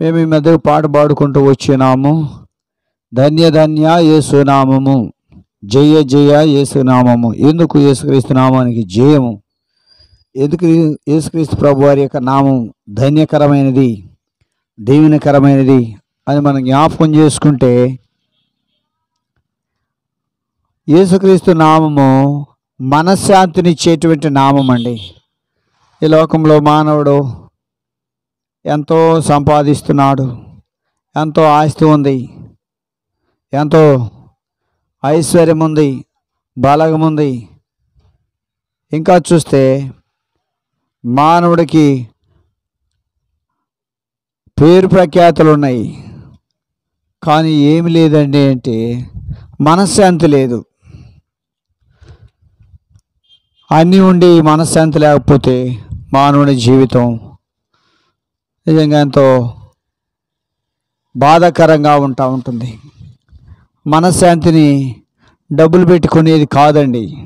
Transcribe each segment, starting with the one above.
మేము ఈ మధ్య పాట పాడుకుంటూ వచ్చినాము. ధన్య ధన్య యేసునామము. జయ జయ యేసునామము. ఎందుకు యేసుక్రీస్తు నామానికి జయము? ఎందుకు యేసుక్రీస్తు ప్రభు వారి యొక్క నామం ధన్యకరమైనది దీవెనకరమైనది అని మనం జ్ఞాపకం చేసుకుంటే యేసుక్రీస్తు నామము మనశ్శాంతినిచ్చేటువంటి నామం అండి ఈ లోకంలో మానవుడు ఎంతో సంపాదిస్తున్నాడు. ఎంతో ఆస్తి ఉంది. ఎంతో ఐశ్వర్యం ఉంది. బలగం ఉంది. ఇంకా చూస్తే మానవుడికి పేరు ప్రఖ్యాతులు ఉన్నాయి. కానీ ఏమి లేదండి అంటే మనశ్శాంతి లేదు. అన్నీ ఉండి మనశ్శాంతి లేకపోతే మానవుని జీవితం నిజంగా ఎంతో బాధాకరంగా ఉంటా ఉంటుంది. మనశ్శాంతిని డబ్బులు పెట్టుకునేది కాదండి.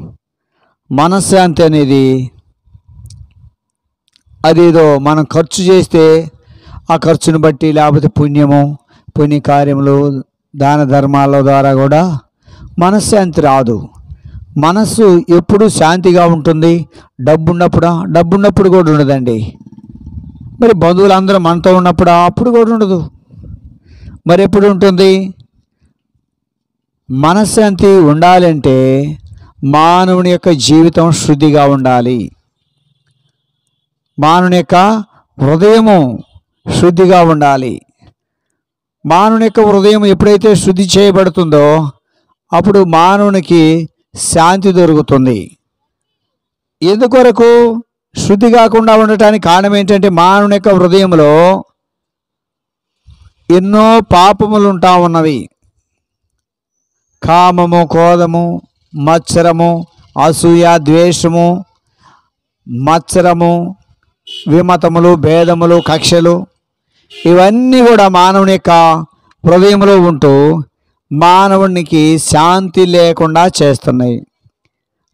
మనశ్శాంతి అనేది అదేదో మనం ఖర్చు చేస్తే ఆ ఖర్చును బట్టి లేకపోతే పుణ్యము పుణ్య కార్యములు దాన ధర్మాల ద్వారా కూడా మనశ్శాంతి రాదు. మనస్సు ఎప్పుడు శాంతిగా ఉంటుంది. డబ్బు ఉన్నప్పుడా డబ్బు ఉన్నప్పుడు కూడా ఉండదండి. మరి బంధువులందరూ మనతో ఉన్నప్పుడు అప్పుడు కూడా ఉండదు. మరి ఎప్పుడు ఉంటుంది? మనశ్శాంతి ఉండాలంటే మానవుని యొక్క జీవితం శుద్ధిగా ఉండాలి. మానవుని యొక్క హృదయము శుద్ధిగా ఉండాలి. మానవుని యొక్క హృదయం ఎప్పుడైతే శుద్ధి చేయబడుతుందో అప్పుడు మానవునికి శాంతి దొరుకుతుంది. ఎందుకొరకు? శుద్ధి కాకుండా ఉండటానికి కారణం ఏంటంటే మానవుని యొక్క హృదయంలో ఎన్నో పాపములు ఉంటా ఉన్నవి. కామము క్రోధము మత్సరము అసూయ ద్వేషము మత్సరము విమతములు భేదములు కక్షలు ఇవన్నీ కూడా మానవుని యొక్క హృదయంలో ఉంటూ మానవునికి శాంతి లేకుండా చేస్తున్నాయి.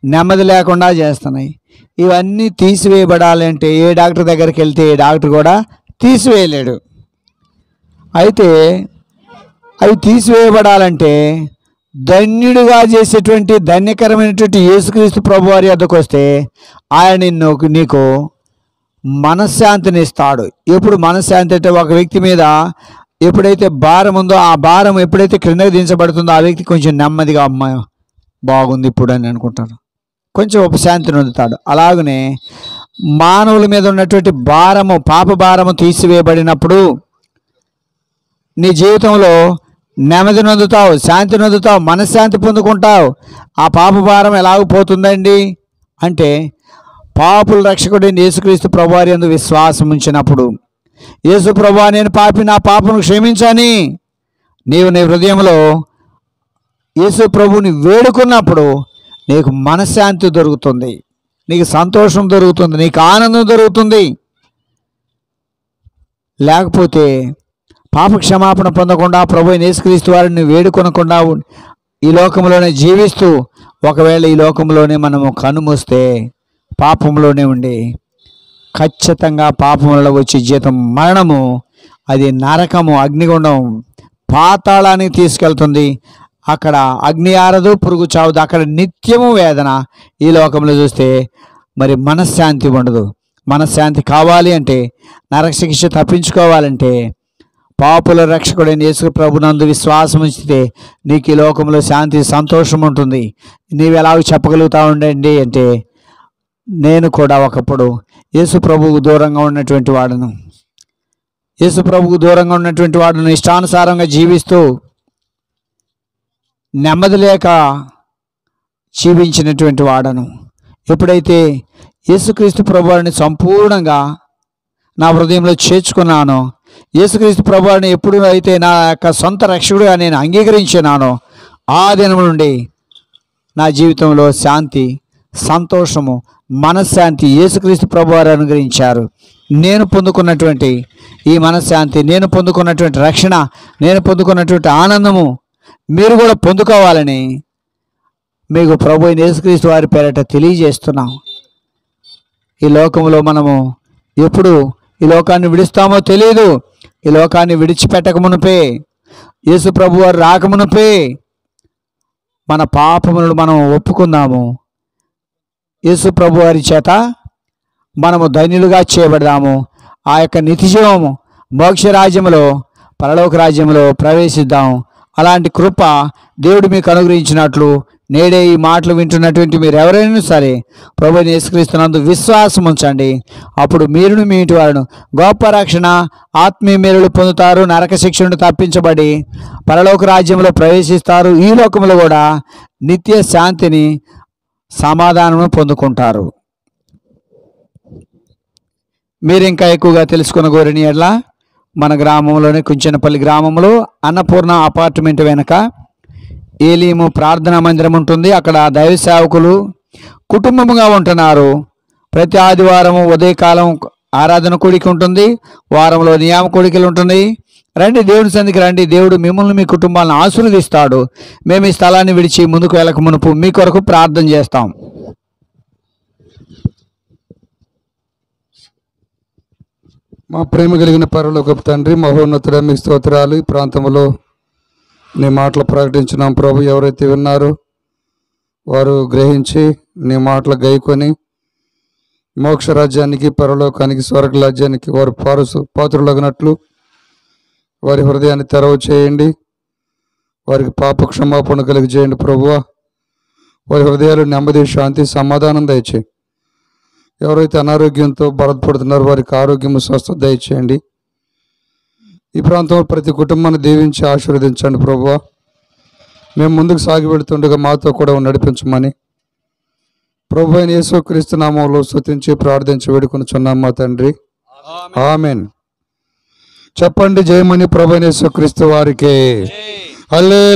నెమ్మది లేకుండా చేస్తున్నాయి. ఇవన్నీ తీసివేయబడాలంటే ఏ డాక్టర్ దగ్గరికి వెళ్తే ఏ డాక్టర్ కూడా తీసివేయలేడు. అయితే అవి తీసివేయబడాలంటే ధన్యుడిగా చేసేటువంటి ధన్యకరమైనటువంటి యేసుక్రీస్తు ప్రభు వారి వద్దకు వస్తే ఆయన నిన్ను నీకు మనశ్శాంతిని ఇస్తాడు ఎప్పుడు మనశ్శాంతి అంటే ఒక వ్యక్తి మీద ఎప్పుడైతే భారం ఉందో ఆ భారం ఎప్పుడైతే క్రిందకి దించబడుతుందో ఆ వ్యక్తి కొంచెం నెమ్మదిగా అమ్మాయి బాగుంది ఇప్పుడు అని అనుకుంటారు. కొంచెం ఉపశాంతి నొందుతాడు అలాగనే మానవుల మీద ఉన్నటువంటి భారము పాప భారము తీసివేయబడినప్పుడు నీ జీవితంలో నెమ్మది నొందుతావు శాంతి నొందుతావు మనశ్శాంతి పొందుకుంటావు. ఆ పాప భారం ఎలాగ పోతుందండి అంటే పాపుల రక్షకుడైన యేసుక్రీస్తు ప్రభువారి అందు విశ్వాసం ఉంచినప్పుడు. యేసు ప్రభా నేను పాపి నా పాపను క్షమించని. నీవు నీ హృదయంలో యేసు ప్రభుని వేడుకున్నప్పుడు నీకు మనశ్శాంతి దొరుకుతుంది. నీకు సంతోషం దొరుకుతుంది. నీకు ఆనందం దొరుకుతుంది. లేకపోతే పాప క్షమాపణ పొందకుండా ప్రభు నేసుక్రీస్తు వారిని వేడుకొనకుండా ఈ లోకంలోనే జీవిస్తూ ఒకవేళ ఈ లోకంలోనే మనము కనుమూస్తే పాపంలోనే ఉండి ఖచ్చితంగా పాపంలో వచ్చే జీతం మరణము అది నరకము అగ్నిగుండం పాతాళానికి తీసుకెళ్తుంది. అక్కడ అగ్ని ఆరదు పురుగు చావదు. అక్కడ నిత్యము వేదన ఈ లోకంలో చూస్తే మరి మనశ్శాంతి ఉండదు. మనశ్శాంతి కావాలి అంటే నరక శిక్ష తప్పించుకోవాలంటే పాపుల రక్షకుడైన యేసు ప్రభునందు విశ్వాసం ఉంచితే నీకు ఈ లోకంలో శాంతి సంతోషం ఉంటుంది. నీవు ఎలా చెప్పగలుగుతా ఉండండి అంటే నేను కూడా ఒకప్పుడు యేసు ప్రభువుకు దూరంగా ఉన్నటువంటి వాడను. యేసు ప్రభువుకు దూరంగా ఉన్నటువంటి వాడును. ఇష్టానుసారంగా జీవిస్తూ నెమ్మది లేక జీవించినటువంటి వాడను. ఎప్పుడైతే యేసుక్రీస్తు ప్రభువారిని సంపూర్ణంగా నా హృదయంలో చేర్చుకున్నానో యేసుక్రీస్తు ప్రభువారిని ఎప్పుడు అయితే నా యొక్క సొంత రక్షకుడిగా నేను అంగీకరించినానో ఆ దినం నుండి నా జీవితంలో శాంతి సంతోషము మనశ్శాంతి యేసుక్రీస్తు ప్రభువారు అనుగ్రహించారు. నేను పొందుకున్నటువంటి ఈ మనశ్శాంతి నేను పొందుకున్నటువంటి రక్షణ నేను పొందుకున్నటువంటి ఆనందము మీరు కూడా పొందుకోవాలని మీకు ప్రభు నేసుక్రీస్తు యేసుక్రీస్తు వారి పేరట తెలియజేస్తున్నాం. ఈ లోకంలో మనము ఎప్పుడు ఈ లోకాన్ని విడుస్తామో తెలియదు ఈ లోకాన్ని విడిచిపెట్టక మునుపే యేసు ప్రభు వారు రాకమునుపే మన పాపములను మనం ఒప్పుకుందాము. యేసు ప్రభు వారి చేత మనము ధన్యులుగా చేయబడదాము. ఆ యొక్క నితిజీవము మోక్ష రాజ్యములో పరలోక రాజ్యంలో ప్రవేశిద్దాం. అలాంటి కృప దేవుడు మీకు అనుగ్రహించినట్లు నేడే ఈ మాటలు వింటున్నటువంటి మీరు ఎవరైనా సరే ప్రభు యేసుక్రీస్తునందు విశ్వాసం ఉంచండి. అప్పుడు మీరును మీ ఇంటి వారును గొప్ప రక్షణ ఆత్మీయ మేలులు పొందుతారు నరక శిక్ష నుండి తప్పించబడి పరలోక రాజ్యంలో ప్రవేశిస్తారు. ఈ లోకంలో కూడా నిత్య శాంతిని సమాధానము పొందుకుంటారు. మీరు ఇంకా ఎక్కువగా తెలుసుకున్న గోరిని ఎడ్ల? మన గ్రామంలోని కుంచెనపల్లి గ్రామంలో అన్నపూర్ణ అపార్ట్మెంట్ వెనక ఏలీము ప్రార్థనా మందిరం ఉంటుంది. అక్కడ దైవ సేవకులు కుటుంబముగా ఉంటున్నారు. ప్రతి ఆదివారం ఉదయకాలం ఆరాధన కూడిక ఉంటుంది. వారంలో నియామ కోడికలు ఉంటుంది. రండి దేవుని సందికి రండి. దేవుడు మిమ్మల్ని మీ కుటుంబాలను ఆశీర్వదిస్తాడు. మేము ఈ స్థలాన్ని విడిచి ముందుకు వెళ్ళక మునుపు మీ కొరకు ప్రార్థన చేస్తాం. మా ప్రేమ కలిగిన పరలోకపు తండ్రి మహోన్నతుడ మీ స్తోత్రాలు. ఈ ప్రాంతంలో నీ మాటలు ప్రకటించినాం ప్రభు. ఎవరైతే విన్నారో వారు గ్రహించి నీ మాటలు గైకొని మోక్ష రాజ్యానికి పరలోకానికి స్వర్గ రాజ్యానికి వారు పారుసు పాత్రులగినట్లు వారి హృదయాన్ని తెరవ చేయండి. వారికి పాప క్షమాపణ కలిగి చేయండి వారి హృదయాలు నెమ్మది శాంతి సమాధానం దయచేయి. ఎవరైతే అనారోగ్యంతో బాధపడుతున్నారో వారికి ఆరోగ్యం స్వస్థత దయచేయండి. ఈ ప్రాంతంలో ప్రతి కుటుంబాన్ని దీవించి ఆశీర్వదించండి ప్రభువా. మేము ముందుకు సాగి వెళుతుండగా మాతో కూడా నడిపించమని ప్రభు అయిన యేసుక్రీస్తు నామంలో స్తుతించి ప్రార్థించి వేడుకొనుచున్నాం మా తండ్రి. ఆమెన్. చెప్పండి జయమని ప్రభు అయిన యేసుక్రీస్తు వారికి. హల్లే